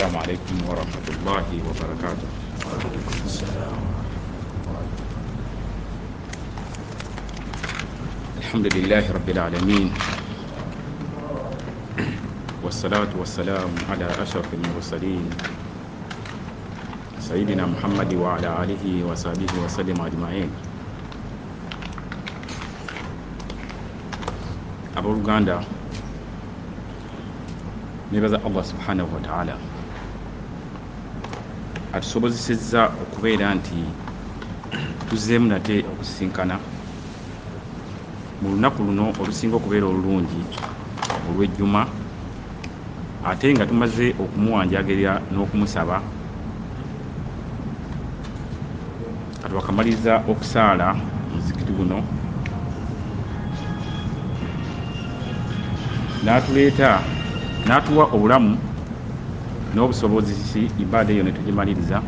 السلام عليكم ورحمة الله وبركاته. الحمد لله رب العالمين. والصلاة والسلام على أشرف المرسلين. سيدنا محمد وعلى آله وصحبه وسلم أجمعين. abooluganda nebaza allah subhanahu wataala atusobozesezza okubeera nti tuzeemu nate okusisinkana. Mu lunaku luno olusinga okubeera olulungi olwejjuma ate nga tumaze okumuwanjagerera n'okumusaba katwakamaliriza okusaala muzikiti guno n'atuleeta n'atuwa obulamu n'obusobozesi ibaada eyo netugimaliriza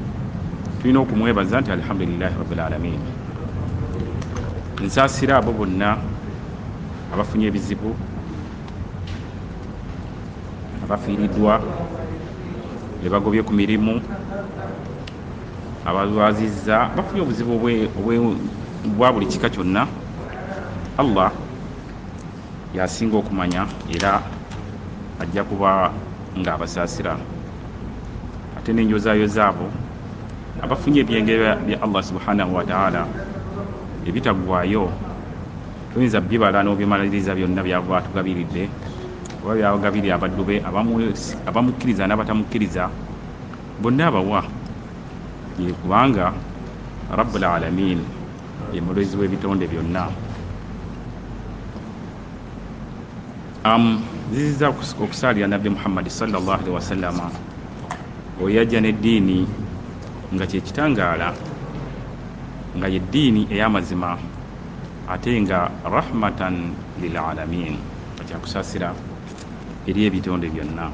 tulina okumwebaza nti alhamdulilahi rabilalamin nsaasira abo bonna abafunye ebizibu abafiiriddwa ne bagobye ku mirimu abalwazizza bafunye obuzibu bwa buli kika kyonna. Allah yasinga okumanya era ajja kuba ng'abasaasira ate n'enjozayoza abo abafunye ebyengero bya allah subhanahu wataala ebitagwayo tuyinza bibala n'obimaliriza byonna byava atugabiridde oba byabagabirira abaddu be abamukkiriza n'abatamukkiriza bonna abawa. Kubanga rabbul alamin ye mulezi w'ebitonde byonna. Um, ziziza okusaalira nabbi muhammadi salllahalihi wasallama oyajja neddiini nga kyekitangaala nga ye ddiini ey'amazima ate nga rahmatan lilalamin nga kyakusaasira eri ebitonde byonna.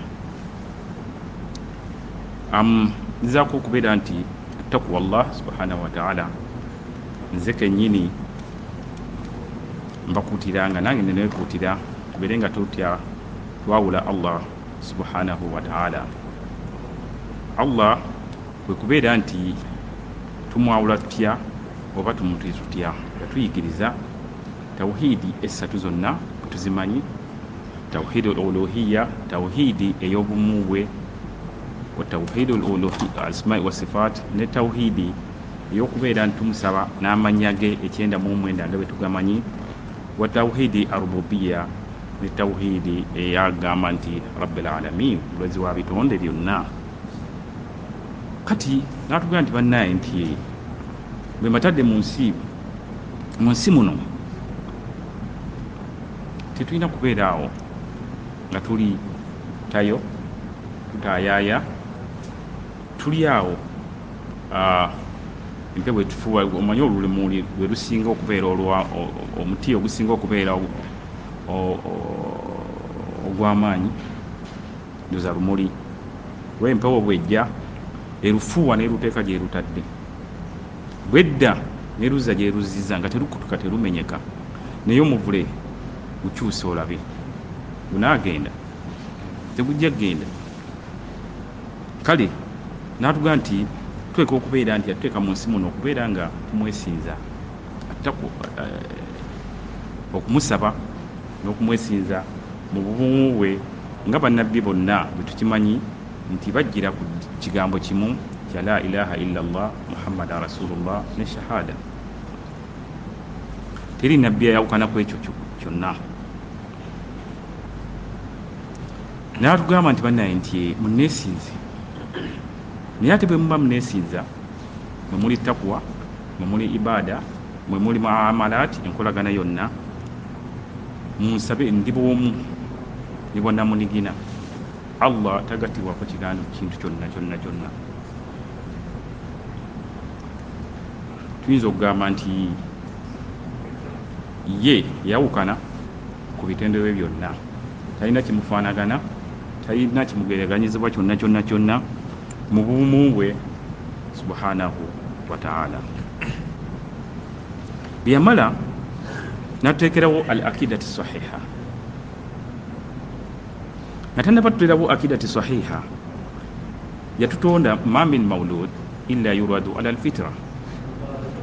Nzizaako okubeera nti takuwa llah subhanahu wataala nze kennyini mbakuutira nga nange nenekuutira tubeere nga tutya twawula allah subhanahu wataala allah kwe kubeera nti tumwawula tutya oba tumuti tutya? Yatuyigiriza tawhidi essatu zonna tuzimanyi tawhidi luluhiya tawhidi ey'obumuwe wa tawhidi asmai wasifat ne tawhidi ey'okubeera nti tumusaba n'amanya ge ekyenda mu nga bwe tugamanyi wa arububiya ne tawhidi eyagamba nti rabbilalamin mulwezi wa bitonde byonna kati natugamba nti bannaye nti bwe matadde mu nsi mu nsi muno tetulina kubeera awo nga tuli tayo tutayaaya tuli awo empe bwetufuwa omanye olulimuli lwe lusinga okubeera olwa omuti ogusinga okubeera ogw'amaanyi ndoza lumuli lwempewo bwejja erufuuwa neruteeka gyerutadde bwedda neruzza gyeruziza nga terukutuka terumenyeka. Naye omuvule gukyuse olabe. Gunaagenda tegujja kgenda. Kale natuga nti tuteeka okubeera nti atuteeka mu nsi muno okubeera nga tumwesinza. Okumusaba n'okumwesinza mu bubumu bwe nga bannabbi bonna bwe tukimanyi nti bajjira ku kigambo kimu kya la ilaha illa llah muhammadan rasulullah ne shahada. Teri nabbi ayawukanaku ekyo kyonna. Naatugamba nti bannaye nti muneesinze naye ate bwe muba muneesinza mwe muli takuwa mwe muli ibaada mwe muli muamalaati enkolagana yonna munsabe ndi bwomu ne bwannamunigina allah tagatibwako kigambo kintu kyonna kyonna kyonna tuyinza okugamba nti ye yawukana ku bitendebwe byonna talina kimufaanagana talina kimugeraganyizibwa kyonna kyonna kyonna mu bumu bwe subhanahu wataala byeyamala natuteekerawo al akidati sahiha nga tanaba tuterawo akidati sahiha yatutonda ma min maulud illa yuradu ala alfitra.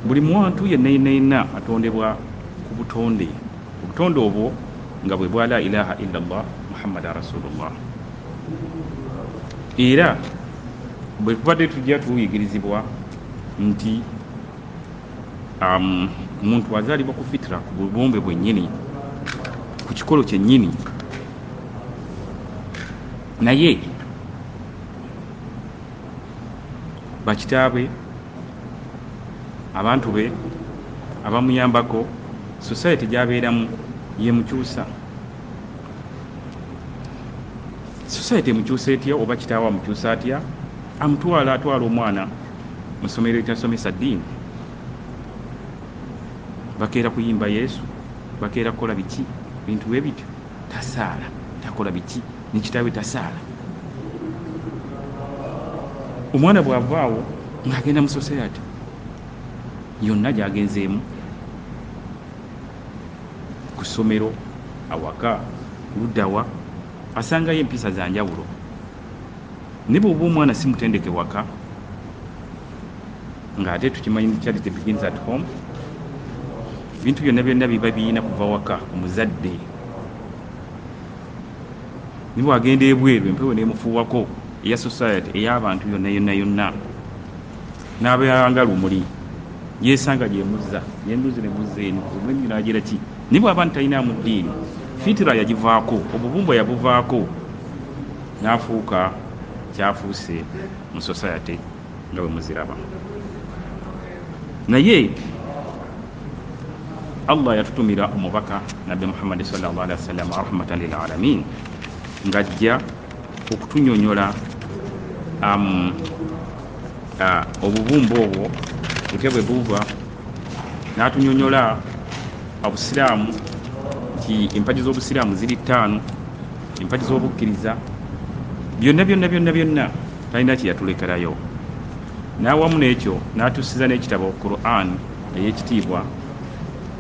Buli muwantu yenna atondebwa ku butonde obutonde obwo nga bwe bwa la ilaha illallah muhammada rasulullah. Era bwe tubadde tujja tuyigirizibwa nti omuntu azaalibwa ku fitira ku bubumbe bwennyini ku kikolo kyennyini naye bakitaabwe abantu be abamuyambako society gyabeeramu yemukyusa society emukyusa etya oba kitaawe amukyusa atya? Amutwala atwala omwana mu ssomero etasomesa ddiini. Bakeera kuyimba yesu bakeera kukola biki? Bintu bwe bityo. Tasaala takola biki nekitaawe tasaala omwana bw'avaawo ng'agenda mu society. Yonna gyagenzeemu. Ku ssomero awaka luddawa asangayo empisa za njawulo. Ne bweoba omwana si mutendeke waka ng'ate tukimanyi charity begins at home ebintu byonna byonna biba birina kuva waka ku muzadde agenda ebweru empewo nemufuuwako eya society ey'abantu yonna yonna yonna. N'abayanga omuli yesanga gyemuzza yenduzi nemuzzeeni omwemi nagira ki? Naye bwaba ntalina mu fitira yagivaako obubumbwa yabuvaako. N'afuuka kyafuuse mu society nga bwe muziraba. Naye allah yatutumira omubaka nabbi muhammadi sallallahu alihi wasallam rahmatan lilalamin ng'ajja okutunyonyola um, uh, obubumba obwo butya bwe buva n'atunyonyola obusiraamu nti empagi z'obusiraamu ziri ttaano empagi z'obukkiriza byonna byonna byonna byonna talina kyeyatulekerayo n'awamu n'ekyo n'atusiza n'ekitabo quran ey'ekitiibwa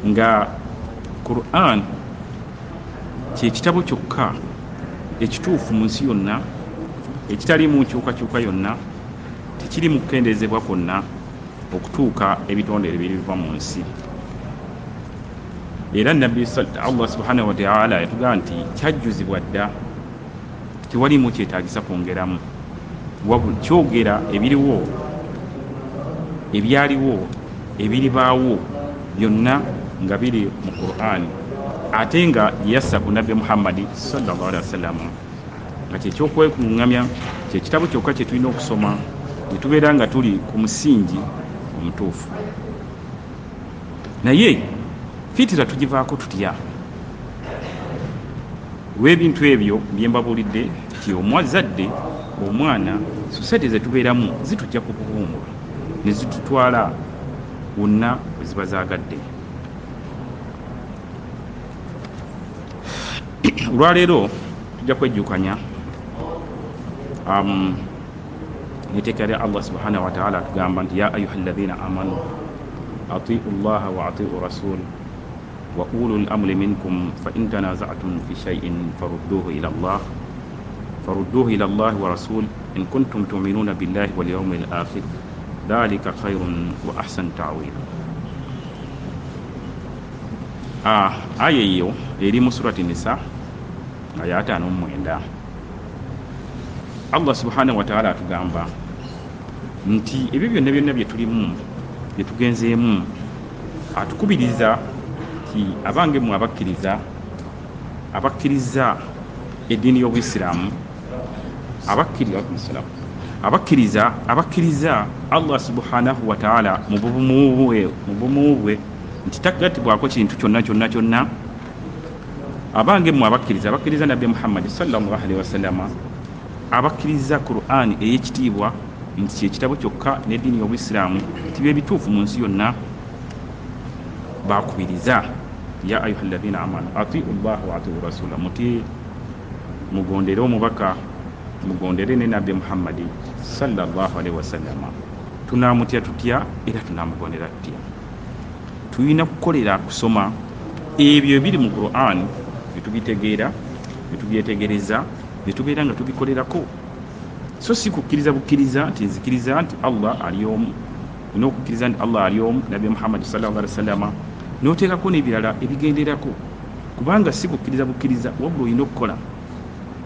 nga quran kyekitabo kyokka ekituufu mu nsi yonna ekitalimu nkyukakyuka yonna tekiri mu kukendezebwa kwonna okutuuka ebitondere biriva mu nsi. Era nabbi allah subhanahu wataala yatugamba nti kyajjuzibwa dda tewalimu kyetagisa kwongeramu. Kyogera ebiriwo ebyaliwo ebiribaawo byonna nga biri mu qurani ate nga yassa ku nabbi muhammadi sallallahu alihi wasallam nga kyekyokwekungamya kyekitabo kyokka kyetulina okusoma netubeera nga tuli ku musingi omutuufu. Naye fitira tugivaako tutya? Olw'ebintu ebyo byembabulidde nti omwazadde omwana society zetubeeramu zitujja ku bubumbwa ne zitutwala wonna we ziba zagadde olwaleero tujja kwejjukanya um, neteeka lya allah subhanahu wataala atugamba nti ya ayuha alladhina amanu atiu llaha wa atiu rasul wa ulu lamri minkum fain tanazatum fi shaiin farudduhu ila llah farudduhu ila llahi wa rasul in kuntum tuminuna billahi walyaumi alakhir dhalika khairun wa ahsan tawila ah, aya eyo eri mu surati nisa nga yataano mumwenda allah subhanahu wataala atugamba nti ebyo byonna byonna byetulimu byetugenzeemu atukubiriza nti abange mu abakkiriza abakkiriza eddiini y'obuisiraamu abakkiriza abakkiriza allah subhanahu wataala mu bumu bwe nti tagatibwako kintu kyonna kyonna kyonna abange mu abakkiriza abakkiriza nabbi muhammadi sallallahu alaihi wasallama abakkiriza quran ey'ekitiibwa nti kyekitabo kyokka n'eddiini y'obuisiraamu nti byebituufu mu nsi yonna bakubiriza ya ayuha alladhina amanu atiu llah wa atiu rasula muti mugondere omubaka mugondere ne nabbi muhammadi sallallahu alaihi wasallama tunamutya tutya era tunamugondera tutya? Tulina kukolera kusoma ebyo ebiri mu quran netubitegeera netubyetegereza netubeera nga tubikolerako so si kukkiriza bukkiriza nti nzikiriza nti allah ali omu olina okukkiriza nti allah ali omu nabbi muhammadi sallallahu alaihi wasallama n'oteekako n'ebirala ebigenderako. Kubanga si kukkiriza bukkiriza wabula olina okukola.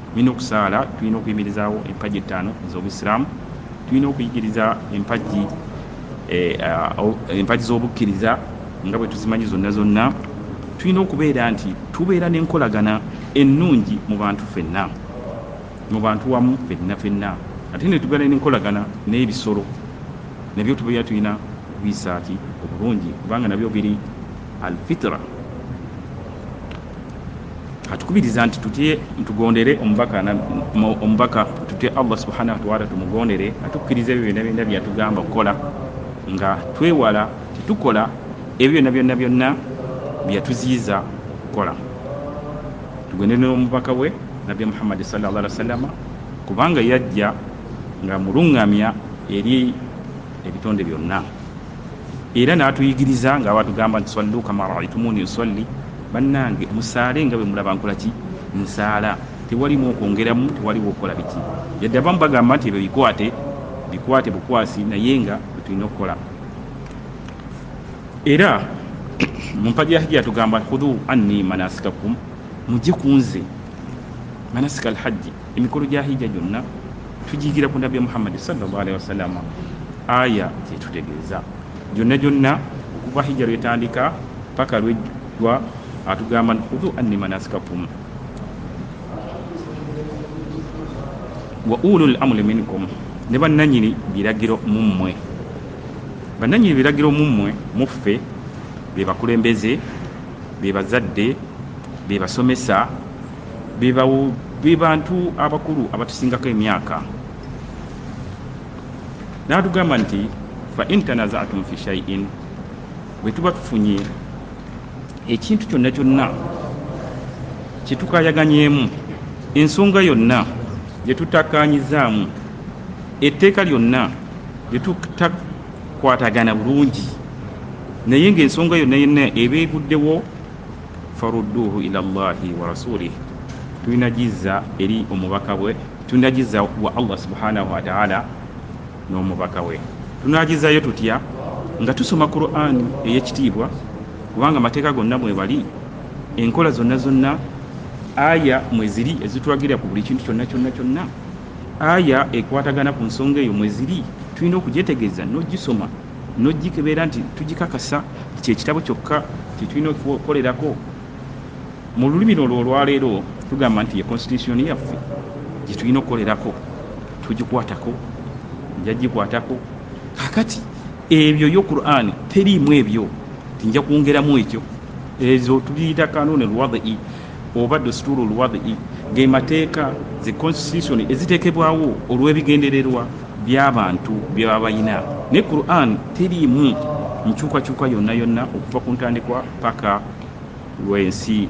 Tulina okusaala tulina okuyimirizaawo empagi ettaano ez'obusiraamu tulina okuyigiriza empagi empagi z'obukkiriza nga bwe tuzimanyi zonna zonna tulina okubeera nti tubeera n'enkolagana ennungi mu bantu ffenna mu bantu wamu ffenna ffenna. Ate ne tubeera n'enkolagana n'ebisolo nabyo tubeera tulina kubisaaki obulungi kubanga nabyo biri alfitira atukubiriza nti tugondere omubaka tutye allah subhanahu wataala tumugondere atukkiriza ebyo byonna byonna byatugamba okukola nga twewala titukola ebyo byonna byonna byonna byatuziiza kukola tugendere n'omubaka we nabbi muhammadi sallallahu alaihi wasallama kubanga yajja nga muluŋŋamya eri ebitonde byonna. Era n'atuyigiriza nga batugamba nti sallu kama raitumuni nsolli bannange musaale nga bwe mulaba nkola ki? Nsaala tewalimu okwongeramu tewaliwo okukola biki? Yadde abamu bagamba nti ebyo bikwate bikwate bukwasi naye nga bwetulina okukola. Era mu mpaji ya hijja yatugamba khudhu anni manasikakum mujje kunze manasika alhajji emikolo gya hijja gyonna tugiyigira ku nabbi muhammadi salllahalihi wasallama aya zetutegeeza gyonna gyonna okuva hijja lwetandika paka lwejjwa atugamba khudhu anni manasikakum wa ulu lamuri minkum ne bannanyini biragiro mummwe bannanyini biragiro mummwe muffe be bakulembeze be bazadde be basomesa be bantu abakulu abatusingako emyaka. Natugamba nti fa in tanazatum fi shaiin bwe tuba tufunye ekintu kyonna kyonna kyetukayaganyemu ensonga yonna gyetutakanyizaamu etteeka lyonna lyetutakwatagana bulungi naye ngaensonga yonna yonna eba evuddewo farudduhu ila llahi wa rasulih tulinagiza eri omubaka bwe tulinagiza wa allah subhanahu wataala n'omubaka we. Tunagizayo tutya? Nga tusoma qur'ani ey'ekitiibwa kubanga amateeka gonna mwe bali enkola zonna zonna aya mweziri ezitulagirira ku buli kintu kyonna kyonna kyonna aya ekwatagana ku nsonga eyo mweziri tulina okugyetegeeza n'ogisoma n'ogikebeera nti tugikakasa kyekitabo kyokka kyetulina okukolerako. Mu lulimi olwo olwaleero tugamba nti ye constitution yaffe gyetulina okukolerako tugikwatako njagikwatako kakati ebyo yo quran teriimu ebyo tinja kwongeramu ekyo. Ezo tubiyita kanuni lwadii oba dusturu lwadii ge mateeka ze constitution eziteekebwawo olw'ebigendererwa by'abantu byebaba bayina ne quran teriimu nkyukakyuka yonna yonna okuva ku ntandikwa paka lwensi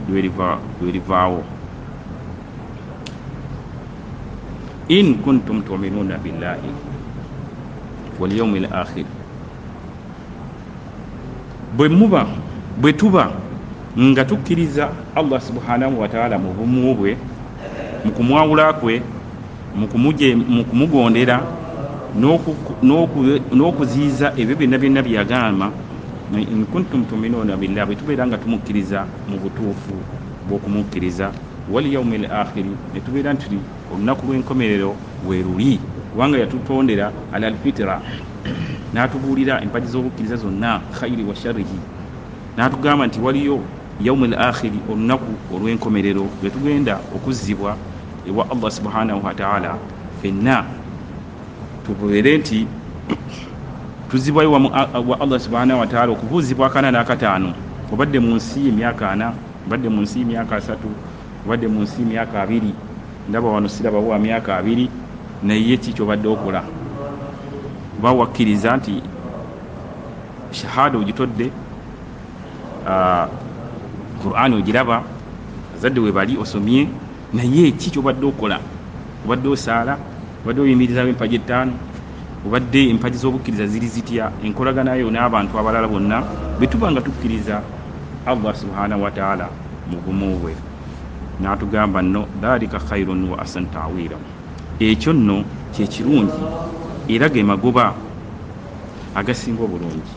lwerivaawo in kuntum tuminuna billahi walyaumi lakhir bwe muba bwe tuba nga tukkiriza allah subhanahu wataala mu bumu bwe mu kumwawula kwe mu kumugondera n'okuziiza ebyo byonna byonna byagamba in kuntum tuminuna billah bwe tubeera nga tumukkiriza mu butuufu bw'okumukkiriza walyaumi lakhiri ne tubeera nti olunaku lw'enkomerero bwe luli kubanga yatutondera ala alfitira n'atubuulira empagi z'obukkiriza zonna khairi wa sharrihi. N'atugamba nti waliyo yaumu lakhiri olunaku olw'enkomerero lwe tugenda okuzzibwa ewa allah subhanahu wataala fenna tubeere nti tuzibwayo wa allah subhanahu wataala okubuuzibwa akana n'akataano. Obadde mu nsi emyaka ana obadde mu nsi emyaka asatu obadde mu nsi emyaka abiri ndaba wano sirabawo wa myaka abiri naye ki kyobadde okola? Oba wakkiriza nti shahada ogitodde qurani ogiraba azadde we bali osomye naye ki kyobadde okola? Obadde osaala obadde oyimirizawo empagi ettaano obadde empagi z'obukkiriza ziri zitya? Enkolaganayo n'abantu abalala bonna bwe tuba nga tukkiriza allah subhanahu wataala mu bumu bwe. N'atugamba nno dhalika khairun wa asan tawira ekyo nno kyekirungi era ge magoba agasinga obulungi.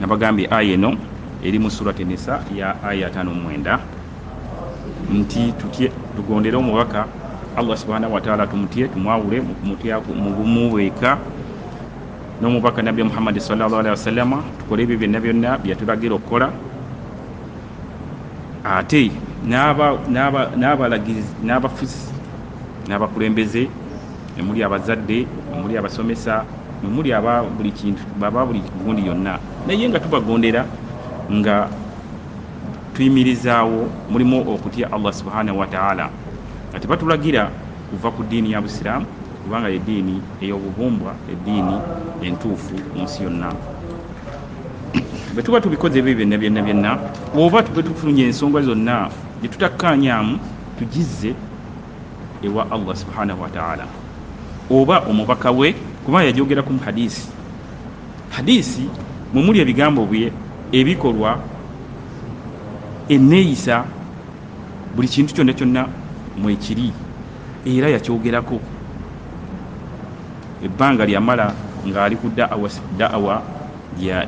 Nabagambye aya eno eri mu surat nisa ya aya 59 nti tutye tugondere omubaka allah subhanahu wataala tumutye tumwawule mubumuweeka n'omubaka nabbi muhammadi salllahalihi wasallama tukole ebyo byonna byonna byatulagira okukola. Ate n'abafuzi n'abakulembeze emuli abazadde emuli abasomesa emuli aba buli kintu aba buli gundi yonna. Naye nga tubagondera nga tuyimirizaawo mulimu okutya allah subhanahu wataala nga tebatulagira kuva ku ddiini ya busiraamu kubanga yeddiini ey'obubumbwa eddiini entuufu mu nsi yonna. Bwe tuba tubikoze ebyo byonna byonna byonna oba tube tufunye ensonga zonna gye tutakkaanyaamu tugizze ewa allah subhanahu wataala oba omubaka we kuba yajogeraku mu hadisi. Hadisi mwemuli ebigambo bye ebikolwa eneeyisa buli kintu kyonna kyonna mwekiri era yakyogerako. Ebbanga lyamala ng'ali ku da'awa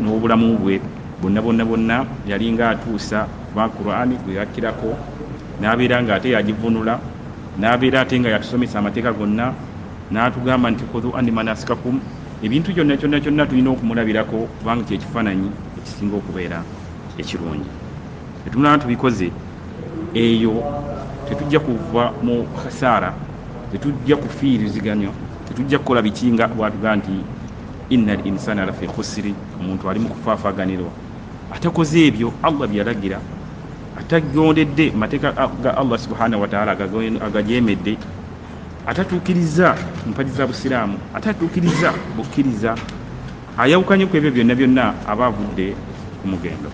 n'obulamu bwe bonna bonna bonna yalinga atuusa kuba qurani gwe yakkirako n'abeera nga ate yagivunula n'abeera ate nga yatusomesa amateeka gonna n'atugamba nti khudhu andi manasikakum ebintu kyonna kyonna kyonna tulina okumulabirako kubanga kyekifaananyi ekisinga okubeera ekirungi etunaa tubikoze. Eyo tetujja kuva mu khasaara tetujja kufiiriziganya tetujja kukola bikinga bwatugaa nti inna al insana lafi khusiri omuntu ali mu kufaafaganiro atakoze ebyo allah byalagira. Atagondedde mateeka ga allah subhanahu wataala agajemedde atatuukiriza mpagi za busiraamu atatuukiriza bukkiriza. Ayawukanye ku ebyo byonna byonna aba avudde ku mugendo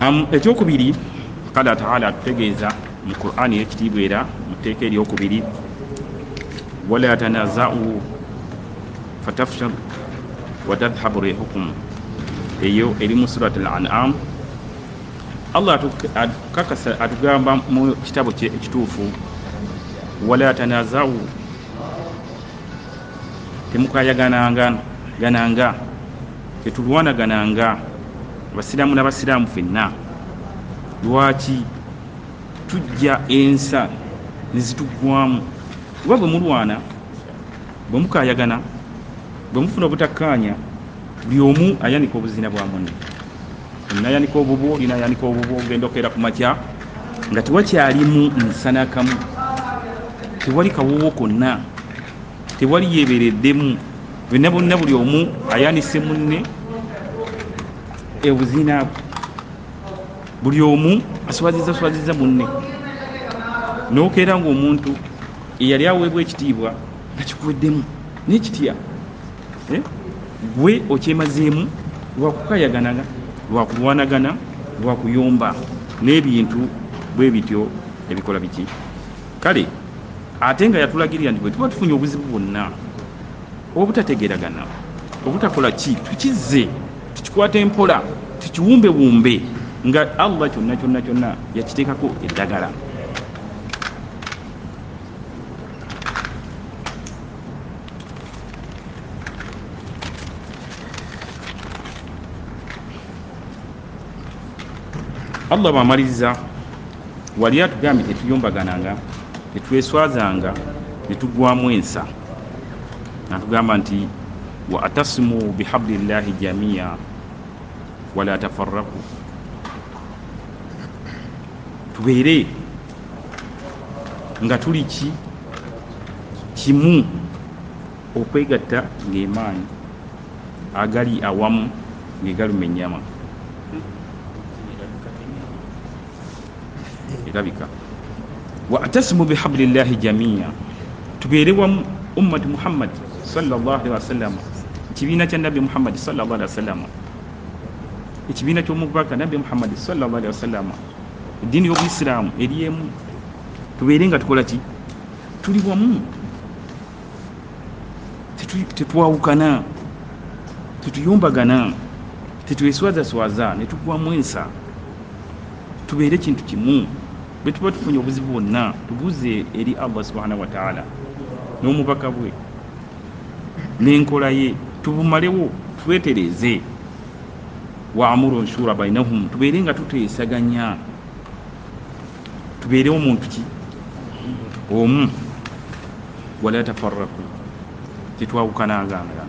ekyokubiri kala taala atutegeeza mu qurani ekitiibwa era mu tteeka eryokubiri wala tanazau fatafshal watadhabu rihukum. Eyo eri mu surat al anam allah atukakasa atugamba mu kitabo kye ekituufu wala tanazau. Temukayagananga gananga tetulwanagananga abasiraamu n'abasiraamu fenna lwaki tujja ensa nezitugwamu oba bwe mulwana bwe mukayagana bwe mufuna obutakkaanya buli omu ayanika obuzina bwa munne. Olinayanika obubwo olinayanika obubwo ogenda okukeera ku makya nga tewakyalimu nsanakamu tewali kawoowo konna. Tewali yebereddemu byonna bonna buli omu ayanise munne obuzina buli omu aswaziza swaziza munne. Nokeera ngaomuntu eyali aweebwa ekitiibwa nga kikuweddemu nekitya gwe okyemazeemu lwakukayaganaga lwakulwanagana lwakuyomba n'ebintu bwe bityo ebikola biki? Kale ate nga yatulagirira nti bwe tuba tufunye obuzibu bwonna obutategeragana obutakola ki? Tukizze tukikwata empola tukiwumbewumbe nga allah kyonna kyonna kyonna yakiteekako eddagala. Allah bwamaliriza wali atugambye tetuyombagananga tetweswazanga netugwamu ensa. Natugamba nti wa atasimu bihablillahi jamia wala tafaraku tubeere. Nga tuli ki? Kimu. Okwegatta ng'emaanyi agali awamu ng'egaluma ennyama. Erabika. Wa atasimu bihablillahi jamia. Tubeere wamu ummati muhammadi sallallahu alaihi wasallam ekibiina kya nabbi muhammadi sallallahu alaihi wasallam. Ekibiina ky'omubaka nabbi muhammadi sallallahu alaihi wasallam. Eddiini y'obuisiraamu eri emu tubeere nga tukola ki? Tuli wamu. Tetwawukana. Tetuyombagana tetweswazaswaza. Netugwamu ensa. Tubeere kintu kimu. Bwe tuba tufunye obuzibu bwonna tubuze eri allah subhanahu wataala n'omubaka bwe. N'enkola ye tubumalewo twetereze. Waamuru nshura bainahum tubeere nga tuteesaganya. Tubeerewo muntu ki? Omu. Wala tafaraku tetwawukananganga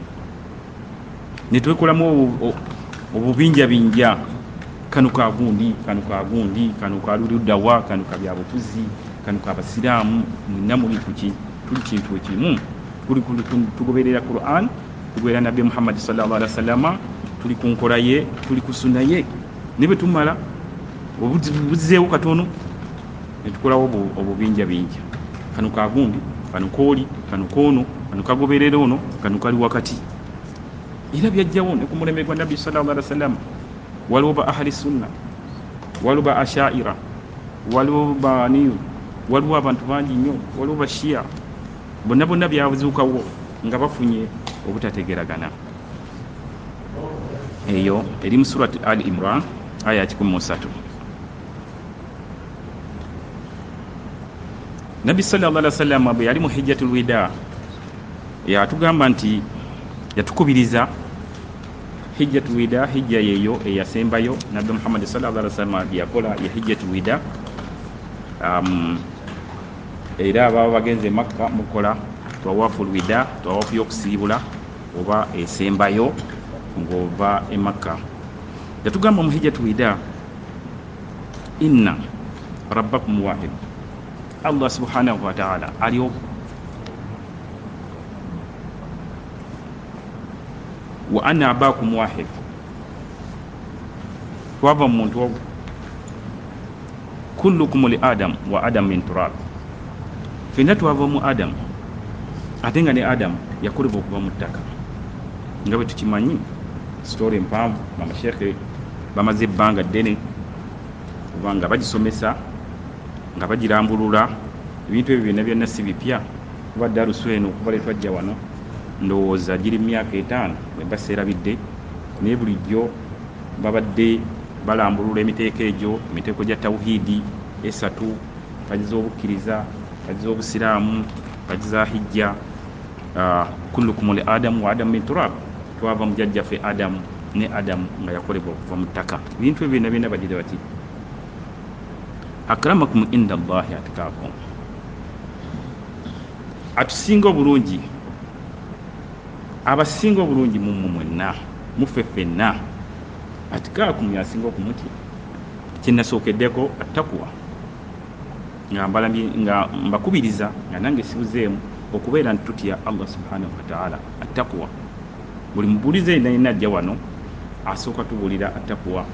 netwekolamu obubinjabinja. Kano kagundi kano kagundi kano kaluluddawa kano kabyabufuzi kano kabasiraamu mwina muli kuki tuli kintu ekimu. Tugoberera quran tugoberera nabbi muhammadi sallallahu alaihi wasallama tuli ku nkola ye tuli ku sunna ye ne bwe tumala obuzizeewo katono netukolawo obubinjabinja kano kagundi kano kooli kano koono kano kagoberera ono kano kali wakati. Era byajjawo ne ku mulembe gwa nabbi sallallahu alaihi wasallama waliwo ba ahli sunna waliwo ba ashaira waliwo baniyu waliwo abantu bangi nnyo waliwo bashiya bonna bonna byabuzuukawo nga bafunye obutategeragana. Eyo eri mu surat al imran aya ya 13 nabbi sallallahu alaihi wasallam bwe yali mu hijjatul wida yatugamba nti yatukubiriza hijjatul wida hijja yeeyo eyasembayo. Nabbi muhammadi sallallahu alaihi wasallam yakola ya hijjatul wida um, era ababa bagenze makka mukola tawafu lwida tawafu yokusiibula oba esembayo ng'ova e makka. Yatugamba mu hijjatu wida inna rabbakum wahid allah subhanahu wataala ali wa ana abakum wahid twava mu muntu omu kullukum li adam wa adam min turab. Fenna twava mu adamu ate nga ne adamu yakolebwa okuva mu ttaka. Nga bwe tukimanyi sitoola empanvu bamashekhe bamaze ebbanga ddene oba nga bagisomesa nga bagirambulula ebintu ebyo byonna byonna si bipya. Kuba darusu eno okuva letwajja wano ndowooza giri mu myaka etaano bwe baseerabidde naye bulijjo babadde balambulula emiteeko egyo emiteeko gya tawhidi esatu kaji z'obukkiriza kaji z'obusiraamu kaji za hijja kullukum li adamu wa adamu min turab. Twava mu jjajjaffe adamu ne adamu nga yakolebwa okuva mu ttaka ebintu ebyo byonna byonna bagira bati akramakum inda llahi atikakum atusinga obulungi. Abasinga obulungi mumwe mwenna muffe ffenna atikakum yasinga okumuti. Kyenasookeddeko attakuwa nga mbakubiriza nga nange sibuzeemu okubeera nti tutya allah subhanahu wataala attakuwa buli mubuulize yenayina ajja wano asooka tubuulira attakuwa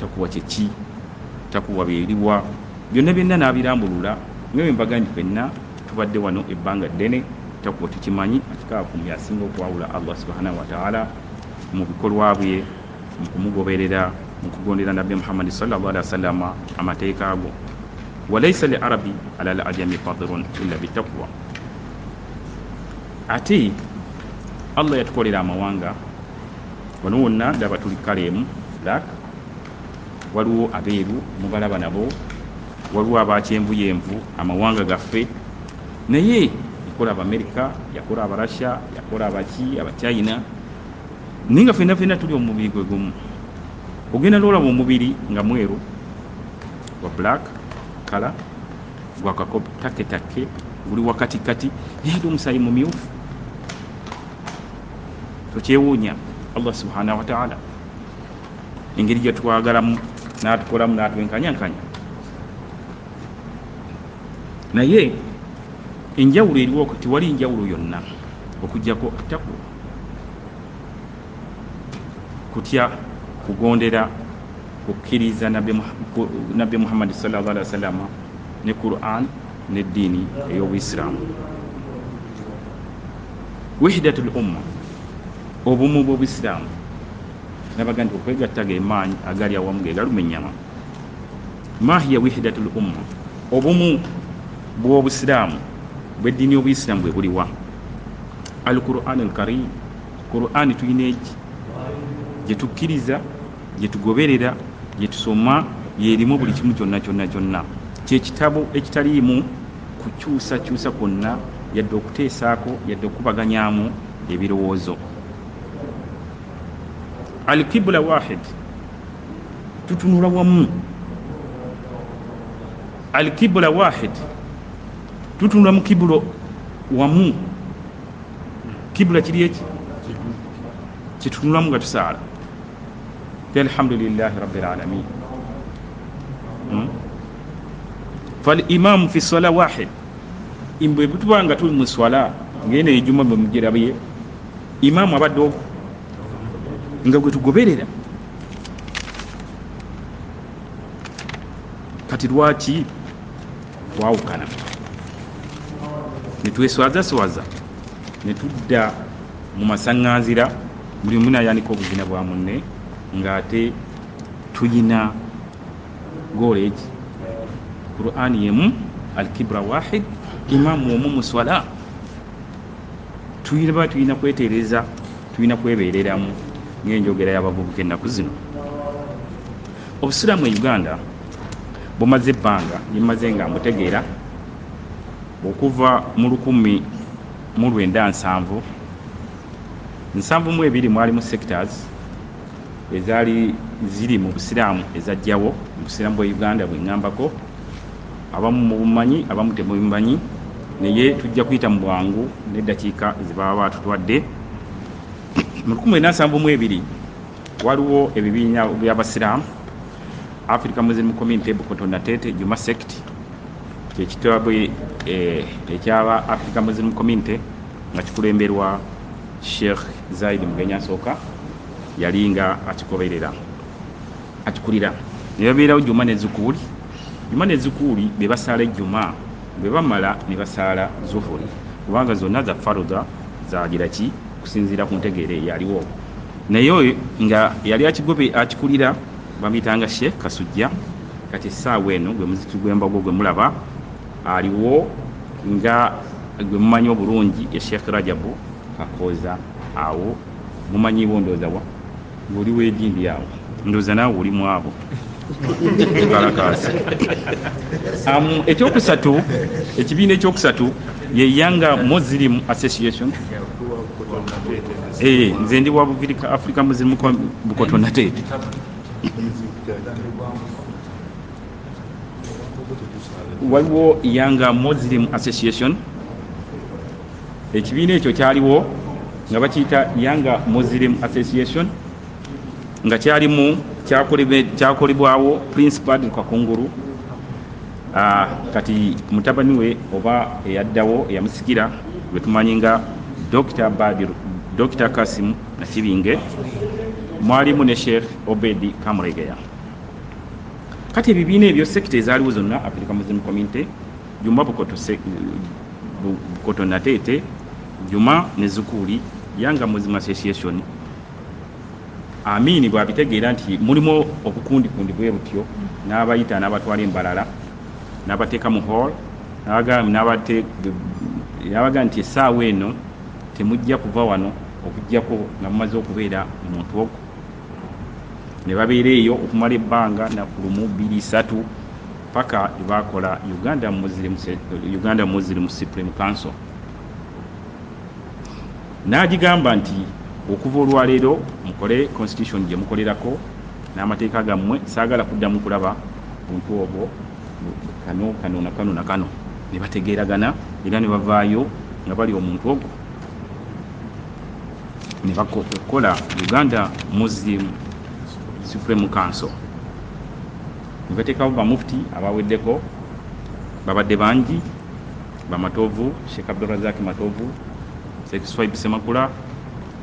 takuwa kyeki takuwa byeriwa byonna byonna n'abirambulula nga bwe mbaga nti fenna tubadde wano ebbanga ddene takuwa tukimanyi atikaakum yasinga okwawula allah subhanahu wataala mu bikolwa bye mu kumugoberera mu kugondera nabbi muhammadi sallallahu alaihi wasallama amateeka ago walaisa li arabi ala l ajami fadilun illa bitakwa ate allah yatukolera amawanga wano wonna daba tuli kaleemu black waliwo abeeru mubalaba nabo waliwo abakyenvuyenvu amawanga gaffe naye yakola abamerika yakola abarasha yakola abaki abachina naye nga fenna fenna tuli omubiri gwe gumu ogenda lwolaba omubiri nga mweru wa black kala gwakakotaketake guli wakatikati naye ate omusaayi mumyufu. Tokyewuunya allah subhanahu wataala engeri gyetwagalamu natukolamu natwenkanyankanya naye enjawulo eriwo tiwali njawulo yonna okugjako attaku. Kutya kugondera kukkiriza nabbi muhammadi sallallahu alaihi wasallama ne quran neddiini ey'obuisiraamu wahidatu l umma obumu bw'obuisiraamu nabaga nti okwegatta gemaanyi agali awamu ge galuma ennyama. Ma hiya wahidatu l umma? Obumu bw'obusiraamu bweddiini y'obuisiraamu bwe buliwa. Al quran al karim qurani tulina eki gyetukkiriza gyetugoberera gyetusoma yerimu buli kimu kyonna kyonna kyonna. Kyekitabo ekitaliimu kukyusakyusa kwonna yadde okuteesaako yadde okubaganyamu ebirowoozo. Alkibula wahid tutunula wamu. Alkibula wahid tutunula mu kibulo wamu. Kibula kiri eki? Kyetutunulamu nga tusaala alhamdulilahi hmm? falimamu fi sola wahid. Bwe tuba nga tuli mu swala ngene ejuma bwe imamu abadde nga gwe tugoberera. Kati lwaki? Twawukana netweswazaswaza netudda mu masaŋŋanzira buli munayanika obuzina bwa munne ng'ate tuyina gooleki qur'ani yemu alkibra wahid imamu omu muswala tuyinaba tuyina kwetereza tuyina kwebereramu ngaenjogera y'abavubuka ennaku zino. Obusiraamu e uganda bumaze ebbanga limaze nga mbutegeera okuva mu lukumi mu lwenda nsanvu. Nsanvu mu ebiri mwalimu sectors ezaali ziri mu busiraamu ezajjawo mu busiraamu bwa uganda bweŋŋambako abamu mubumanyi abamu temubimanyi naye tujja kuyita mu bwangu neddakiika zebaba batutwadde. Mu 1972 waliwo ebibiina byabasiraamu africa muslim community bukotonatete juma sect kyekitwabwe ekyaba africa muslim community nga kikulemberwa sheikh zaidi mugenya nsooka yali nga akikoberera akikulira. Nebabeerawo juma nezikuuli juma nezikuuli bebasaala ejjuma bwe bamala ne basaala zuhuri kubanga zonna za faruda zagiraki kusinziira ku ntegeera eyaliwo. Naye nga yali akikulira bamuyitanga sheekh kasujja kati essaawa eno gwe muziki gw'embago gwe mulaba aliwo nga gwe mumanyi obulungi ye sheekh rajabu kakooza awo mumanyiwo ndoozawa ngaoliwo edindi awo ndooza naawe olimu abo. Kalakasi ekyokusatu ekibiina ekyokusatu ye yanga muslim association. E, nze ndi wa buvirica africa muslim bukotonatete. Waliwo yanga muslim association. Ekibiina ekyo kyaliwo nga bakiyita yanga muslim association nga kyalimu kyakolebwawo prince padre kakunguru uh, kati mutabani we oba eyaddawo eyamusikira gwe tumanyi nga dr badir dr kasim nakibinge mwalimu ne sheikh obedi kamuregeya kati ebibiina ebyo sekita ezaaliwo zonna africa muslim community juma bukoto, natete juma ne zukuuli yanga muslim association amiini bwabitegeera nti mulimu obukundikundi bwe butyo n'abayita n'abatwala embalala n'abateeka mu hall n'abaga nti essaawa eno temujja kuva wano okugjako nga mumaze okubeera omuntu ogwo. Ne babeera eyo okumala ebbanga nakulumu bbiri satu paka ebakola uganda uganda muslim supreme council. N'agigamba nti okuva olwaleero mukole constitution gye mukolerako n'amateeka gammwe saagala kuddamu kulaba buntu obwo kano kano na kano na kano. Ne bategeeragana era ne bavaayo nga bali omuntu ogwo. Ne bakola uganda muslim supreme council. Ne bateekawo bamufuti abaweddeko babadde bangi bamatovu sheekh abdurazak matovu sheekh swaib semakula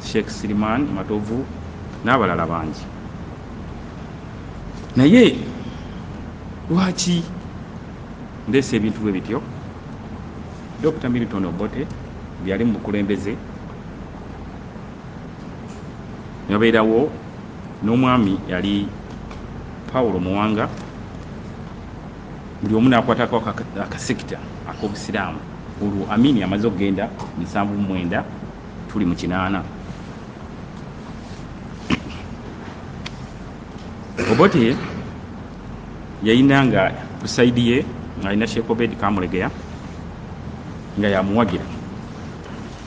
sheekh siriman matovu n'abalala bangi. Naye lwaki ndeesa ebintu bwe bityo? Dr milton obote byali mu bukulembeze. Nebabeerawo n'omwami yali pawulo muwanga. Buli omu nakwatako akasekita ak'obusiraamu. Olwo amini amaze okugenda nsanvu mwenda tuli mu kinaana obote yayina nga ku saidi ye ngaalina sheekh obed kamulegeya nga yamuwagira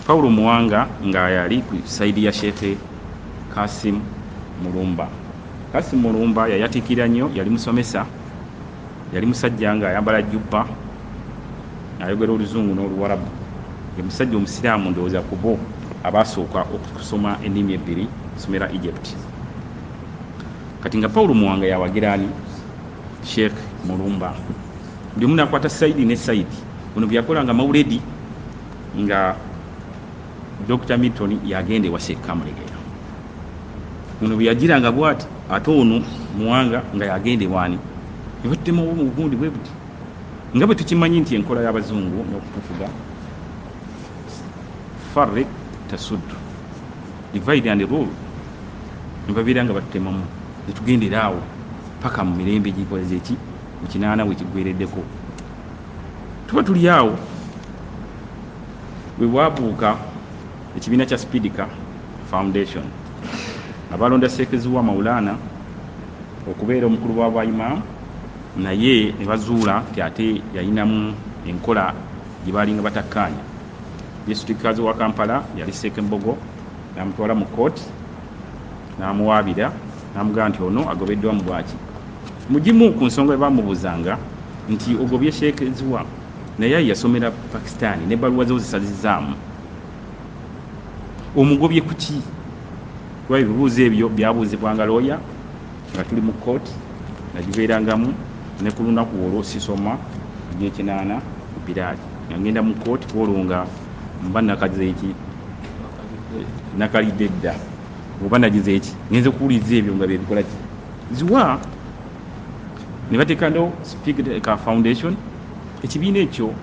pawulo muwanga nga yali ku saidi ya sheekhe kasim mulumba. Kasim mulumba yayatikira nnyo yali musomesa yali musajja nga ayambala jubba ayogera oluzungu n'oluwarabu. Ye musajja omusiraamu ndowooza ku bo abasooka okusoma ennimi ebbiri kusomera egypt kati nga pawulo muwanga yawagiraani sheekh mulumba. Buli omu nakwata saidi ne saidi buno byeyakolanga mauledi nga dr milton yagenda ewa sheekh kamulegeya buno bweyagiranga bwati ate ono muwanga nga yagenda ewaani. Nebatutemawo mu bugundi bwe buti. Nga bwe tukimanyi nti enkola y'abazungu n'okutufuga farrik tasuddu divide and rule nebabeera nga batutemamu netugendera awo paka mu mirembe gikoleza eki mukinaana wekigwereddeko tuba tuli awo bwe bwabuuka ekibiina kya spidika foundation abalonda sekeziwa maulana okubeera omukulu wa baimaamu naye ne bazuula nti ate yayinamu enkola gye balinga batakkaanya disitulikikazi wa kampala yali sekembogo namutwala mu kooti namuwaabira namugamba nti ono agobeddwa mu bwaki. Mugimu ku nsonga ebamubuuzanga nti ogobye sheekeziwa naye yasomera pakisitaani nebaluwa zo zisazizaamu. Omugobye ku ki? Kuba ebibuuzo ebyo byabuuzibwanga looya nga tuli mu kooti nagibeerangamu ne ku lunaku olwo sisoma gyekinaana ku biraali. Nga ngenda mu kooti olwo nga mba nakaze eki? Nakalidde dda oba nagize eki? Ngenze okuwuliriza ebyo nga byebikola ki? Ziwa ne bateekano speaka foundation. Ekibiina ekyo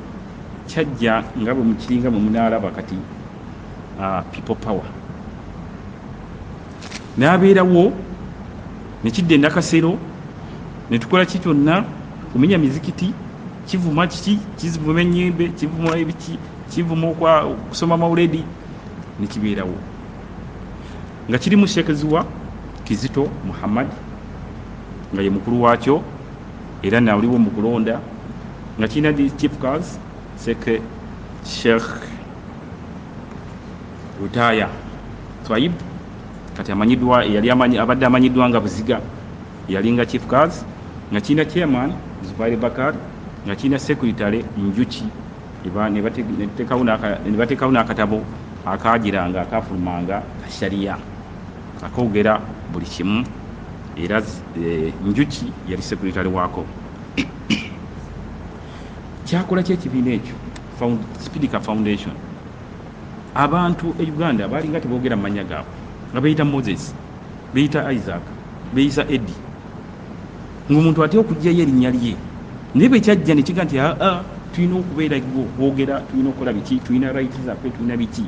kyajja nga bwe mukiringa mwe munaalaba kati people power. N'abeerawo nekidda enakasero netukola ki kyonna? Kumenya mizikiti kivuma kiki? Kivuma enyembe kivuma ebiki kivuma okusoma mauledi nekibeerawo nga kirimu shekeziwa kizito muhammad nga ye mukulu waakyo era nawuliwo mu kulonda nga kirina chief cars seke sheikh rutaya. Twaib kati amanyiddwa yali abadde amanyiddwa nga buziga yalinga chief cars nga kirina chairman zubairi bakar nga kirina sekuritale njuki nebateekawo n'akatabo akagiranga akafulumanga kashariya akogera buli kimu era njuki yali sekuritale waako kyakola ki ekibiina ekyo spidika foundation. Abantu e uganda balinga tebogera mu manya gaabwe nga beyita moses beyita isaac beyisa edi ngaomuntu atera okugjayo erinnya lye? Naye bwe kyajja nekiga nti aa tulina okubeera wogera tulina okukola biki tulina right zaffe tulina biki?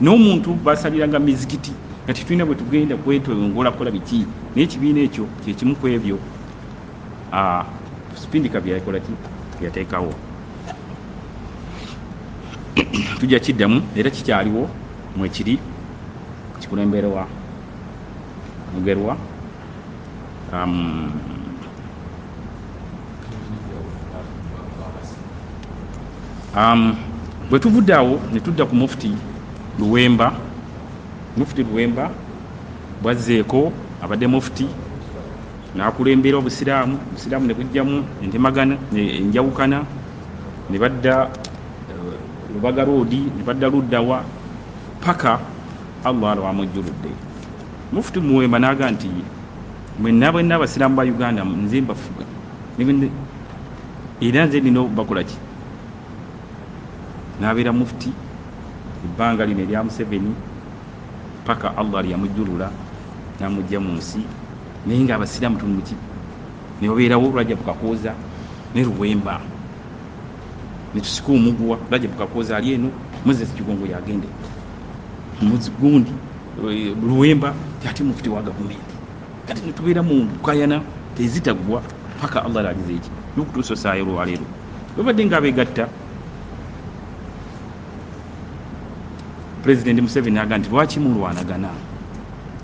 N'omuntu basaliranga mizikiti nga tetulina bwe tugenda kwetolongola kukola biki? Naye ekibiina ekyo kyekimu ku ebyo. Spindika byakola ki? Byateekawo tujja kiddamu era kikyaliwo mwekiri kikulemberwa mugerwa um, um, bwe tuvudde awo ne tudda ku mufuti luwemba mufuti luwemba bwazzeeko abadde mufuti n'akulembera obusiraamu obusiraamu ne bujjamu entemagana enjawukana ne badda lubaga roodi ne badda luddawa paka allah lwamujjuludde mufuti muwemba naga nti mwenna bwenna abasiraamu ba uganda nze mbafuga. Era nze nina bakola ki? Nabeera mufuti ebbanga lino erya museveni paka allah lyamujjulula namujja mu nsi naye nga abasiraamu tumuki nebabeerawo rajabu kakooza ne luwemba. Netusika omuguwa rajabu kakooza ali eno moses kigongo yagende. Muzi gundi luwemba ate mufuti wa gavumenti. Kati netubeera mu kukayana tezitagwa paka allah lagize eki? Nokutuusa osaayo olwaleero babadde nga abegatta pulezidenti museveni aga nti lwaki mulwanagana?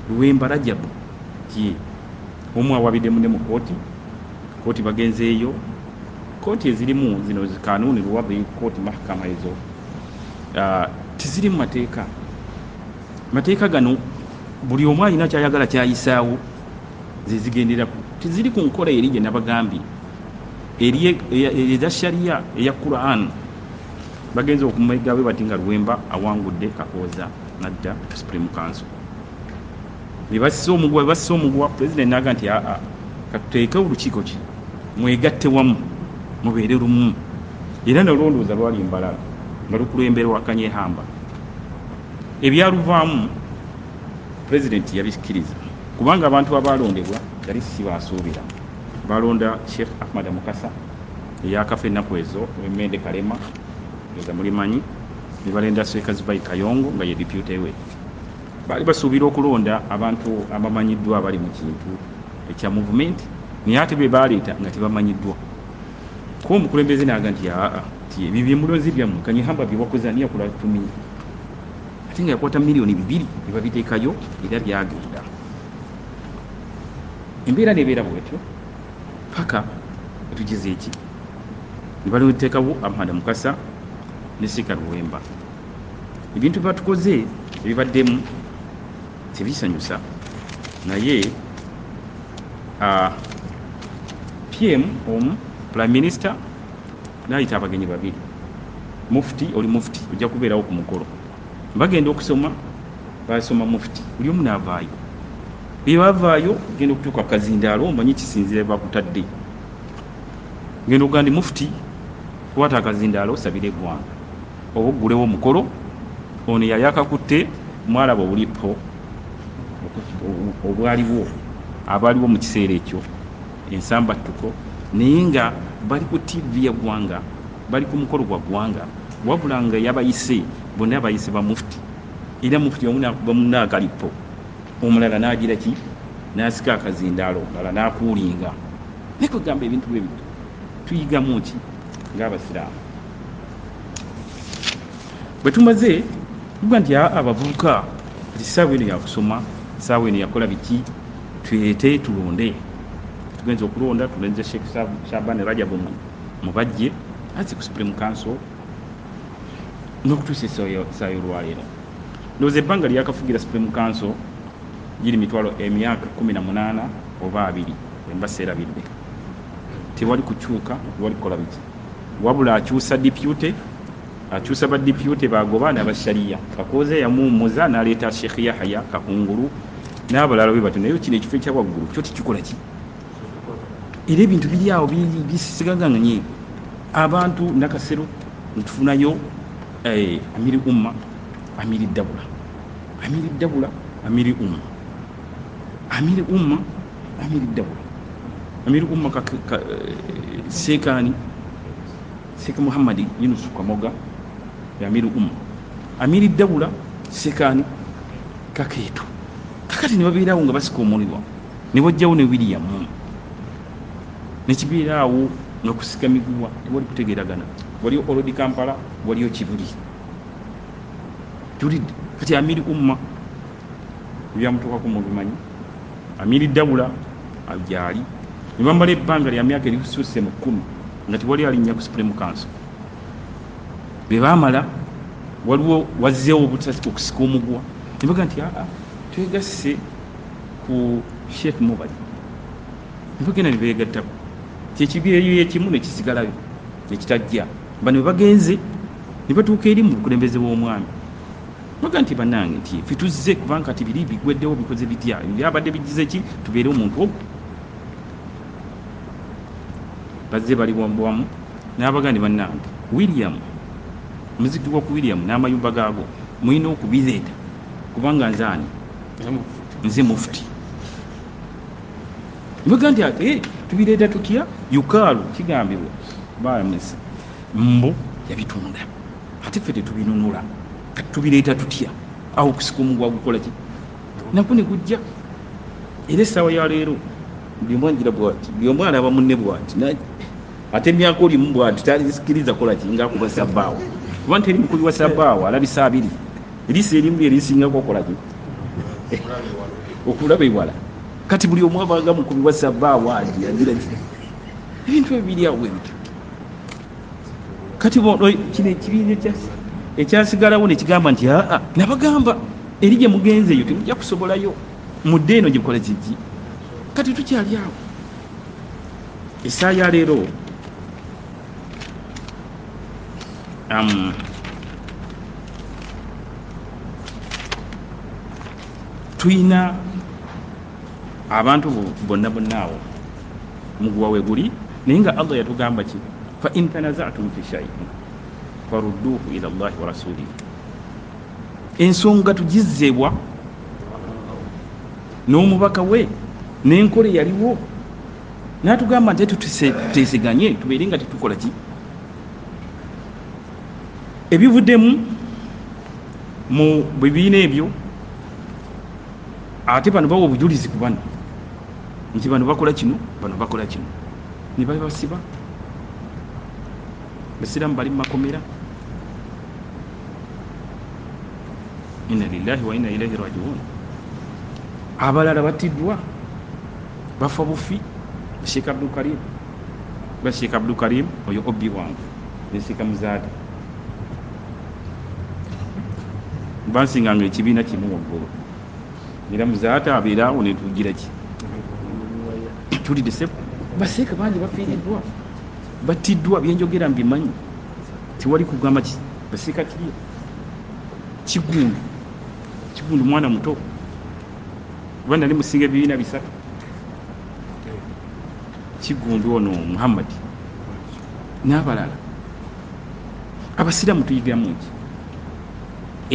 Luwemba rajabu ye omu awabidde munne mu kooti kooti bagenzeeyo. Kooti ezirimu zino kanuuni luwadhi kooti mahakama ezo. Uh, tiziri mu mateeka. Mateeka gano buli omu alina kyayagala kyayisaawo zezigenderaku tiziri ku nkola eri gye nabagambye. Eri eza shariya eya quran bagenza okumaigabe bati nga luwemba awangudde kakooza nadda supreme council. Bebasisa omugwa bebasisa omugwa president naga nti aa katuteeke olukiiko ki? Mwegatte wamu mubeere lumu. Era nalondooza lwali mbalala nga lukulemberwa kanyehamba ebyaluvaamu pulezidenti yabikkiriza kubanga abantu abalondebwa yali sibasuubira balonda sheikh ahmad mukasa eyakafa ennaku ezo emende kalema eza mulimanyi nebalenda sekazibai kayongo nga ye depute we. Baali basuubira okulonda abantu abamanyiddwa abali mu kintu ekya movement naye ate be baleeta nga tebamanyiddwa. Kuba omukulembeze naga nti aa ti ebyo byemulonzi byammwe kanyehamba byewakoze ani yakula tuminyi ate nga yakwata miliyoni bibiri nebabiteekayo era byagenda. Embeera nebeera bwetyo paka etugeze eki? Nebaliteekawo amahanda mukasa ne sika luwemba ebintu byebatukoze ebibaddemu tebisanyusa. Naye pm omu prime minister nayita abagenyi babiri. Mufuti oli mufuti ojja kubeerawo ku mukolo. Bagenda okusoma basoma mufuti buli omu naavaayo bebavaayo genda okutuuka kazindaalo omanyi kisinzira bakutadde. Genda okuga ndi mufuti kwata akazindaalo osabire eggwanga oba oggulewo omukolo ono yali akakutte mwalaba obulipo obwaliwo abaaliwo mu kiseera ekyo ensambattuko. Naye nga bali ku tivi ya ggwanga bali ku mukolo gwa ggwanga wabula nga yabayise bonna abayise ba mufuti era mufuti omu nakuba munna akalipo omulala nagira ki? Nasika akazindaalo omulala nakuulinga. Naye kwegamba ebintu bwe bitu tuyigamu ki? Ngaabasiraamu bwe tumaze tuga nti abavubuka kati saawa eno yakusoma saawa eno yakola biki? Tuyete tulonde. Tugenza okulonda tulenze sheekh shaban rajabu mubajje azi ku supreme council n'okutuusa esaawa olwaleero ndowooza ebbanga lyakafugira supreme council giri mitwalo emyaka kumi na munaana oba abiri emba seerabidde. Tewali kukyuka tewali kukola biki. Wabula akyusa dipute akyusa badipute bagoba nabashariya kakooza yamuwumuza naleeta sheekh yahya kakungulu n'abalala bwe batyo naye kino ekifo ekyawaggulu kyo tikikola ki? Era ebintu biri awo bisigaganye abantu nakasero netufunayo amiri umma amiri dabula. Amiri dabula amiri umma. Amiri umma amiri dabula. Amiri umma sekani seka muhammadi yunusu kamoga amiri umma. Amiri dabula sekani kakeetu kakati nebabeerawo nga basika omulirwa nebajjawo ne wiliyamu nekibeeraawo nga kusika miguwa tewali kutegeragana waliyo olodi kampala waliyo kibuli. Tulidde kati amiri umma ebyamutuukako mubimanyi amiri dawula abyali nebamala ebbanga lya myaka erisusse mu kkumi nga tewali alinnya ku supreme council bebamala waliwo wazzeewo okusika omugwa. Nebaga nti aa twegasse ku sheekh mubali nebagenda nebegattako kyekigeeyo ekimu nekisigalayo ekitajja bano webagenze nebatuuka eri mu bukulembeze bw'omwami. Baga nti bannange nti fe tuzze kubanga kati biri bigweddewo bikoze bitya? Byabadde bigize ki? Tubeere omuntu ogwo bazze bali bwamu n'abaga ndi bannange william omuzikibwa ku william n'amayumba gaago mulina okubireeta kubanga nze ani? Nze mufuti nibaga nti ate tubireeta tutya? Yukaalu kigambibwa bamesa mbu yabitunda. Ate ffe tetubinunula kati tubireeta tutya? Awo okusika omugwa gukola ki? Nako ne gujja. Era essaawa ya leero buli omu angira bwati buli omu alaba munne bwati ate emyaka olimu bwati talisikiriza kola ki ngaakuba sabbaawa kuba nti eri mukubi wa sabbaawa alabisa abiri eriisa erimu lyerisingaku okola ki okulaba ewala kati buli omu abaga mukubibwa sabbaawaadi agira ebintu ebiryawo ebityo kati kino ekibiina ekyasigalawo nekigamba nti aa nabagamba eri gye mugenzeeyo temujja kusobolayo. Mudde eno gyekola kiki? Kati tukyali awo. Esaa ya leero um, tuyina abantu bonna bonna awo muguwa we guli naye nga allah yatugamba ki? Fa in tanazatum fi shaiin farudduhu ila llahi wa rasulihi. Ensonga tugizzebwa n'omubaka we n'enkola eyaliwo natugamba nti tuteeseganye tubeere nga tetukola ki ebivuddemu mu bibiina ebyo ate bano bawa obujulizi ku bano. Nti bano bakola kino bano bakola kino. Ne babasiba basiramu bali mumakomera inna lillahi wa inna ilaihi rajiun abalala battiddwa bafa bufi. Basheek abdulkarim basheek abdulkarim oyo obi wange. Nesika muzaade bansinganga ekibiina kimu waggulu era muzaate abeera awo netugira ki? Tulidde se baseeka bangi bafiiriddwa. Battiddwa byenjogera mbimanyi tiwali kugamba ki? Baseeka kiri. Kigundu. Kigundu mwana muto. Kuba nali musinga ebibiina bisatu. Kigundu ono muhammadi n'abalala. Abasiraamu tuyigiramu ki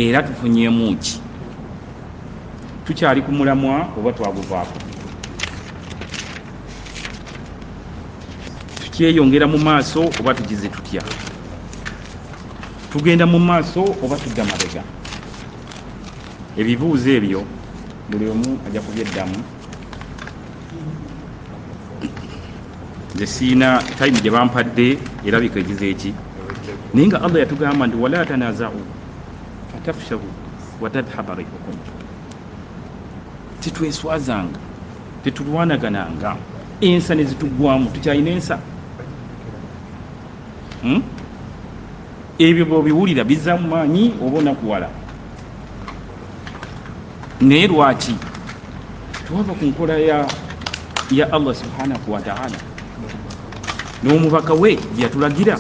era tufunyemu ki tukyali ku mulamwa oba twaguvaako. Tukyeyongera mu maaso oba tugize tutya. Tugenda mu maaso oba tudda mabega. Ebibuuzo ebyo buli omu ajja kubyeddamu nze siina tayimu gye bampadde erabika egize eki. Naye nga allah yatugamba nti wala tanazau fatafshahu watadhaba rihukum titweswazanga tetulwanagananga ensa nezitugwamu tukyalina ensa hmm? ebyo bwobiwulira bizza mu maanyi oba onakuwala naye lwaki twava ku nkola ya, ya allah subhanahu wataala n'omubaka we gyeyatulagira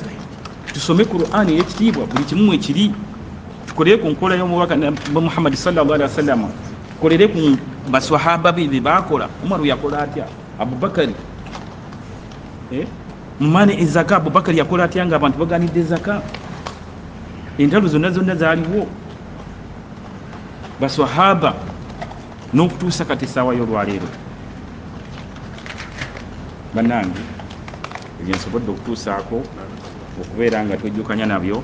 tusome qur'ani eyekitiibwa buli kimu ekiri tukolere ku nkola y'omubaka muhammadi sallallahu alaihi wasallama tukolere ku baswahaba be bebakola umaru yakola atya? Abubakari eh? mumane ezaka abubakari yakola atya nga abantu baganidde ezaka? Entalo zonna zonna zaaliwo. Baswahaba n'okutuusa kati essaawa y'olwaleero. Bannange ebyo nsobodde okutuusaako okubeera nga twejjukanya nabyo